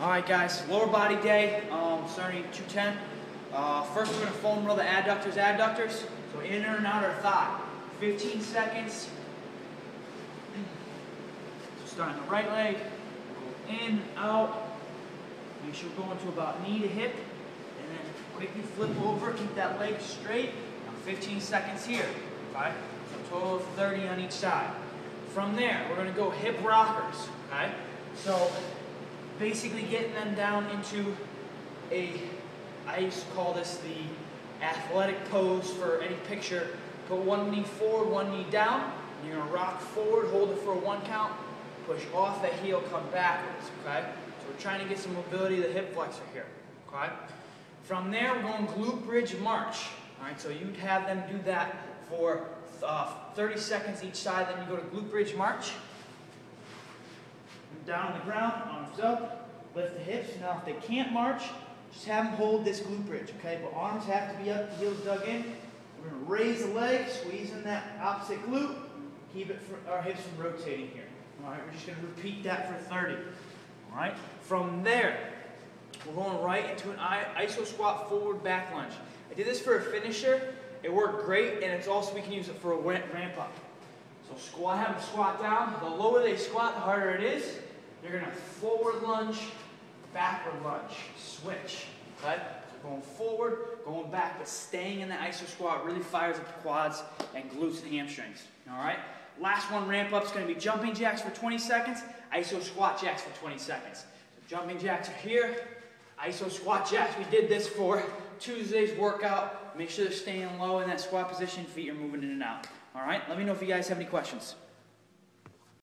All right, guys, lower body day, um, starting at 210. Uh, first, we're gonna foam roll the adductors, adductors. So in and out our thigh. 15 seconds. So starting the right leg, go in, out. Make sure we're going to about knee to hip, and then quickly flip over, keep that leg straight. Now 15 seconds here, okay? So total of 30 on each side. From there, we're gonna go hip rockers, okay? So basically getting them down into a, I used to call this the athletic pose for any picture. Put one knee forward, one knee down. You're gonna rock forward, hold it for one count, push off the heel, come backwards, okay? So we're trying to get some mobility of the hip flexor here, okay? From there, we're going glute bridge march, all right? So you'd have them do that for uh, 30 seconds each side, then you go to glute bridge march. Down on the ground, arms up, lift the hips. Now, if they can't march, just have them hold this glute bridge, okay? But arms have to be up, heels dug in. We're gonna raise the leg, squeeze in that opposite glute, keep it our hips from rotating here. All right, we're just gonna repeat that for 30. All right, from there, we're going right into an iso squat forward back lunge. I did this for a finisher. It worked great, and it's also we can use it for a ramp up. So squat, have them squat down. The lower they squat, the harder it is. You're gonna forward lunge, backward lunge, switch. Okay? So going forward, going back, but staying in the iso squat really fires up the quads and glutes and hamstrings. All right? Last one ramp up is gonna be jumping jacks for 20 seconds, iso squat jacks for 20 seconds. So jumping jacks are here, iso squat jacks. We did this for Tuesday's workout. Make sure they're staying low in that squat position, feet are moving in and out. All right? Let me know if you guys have any questions.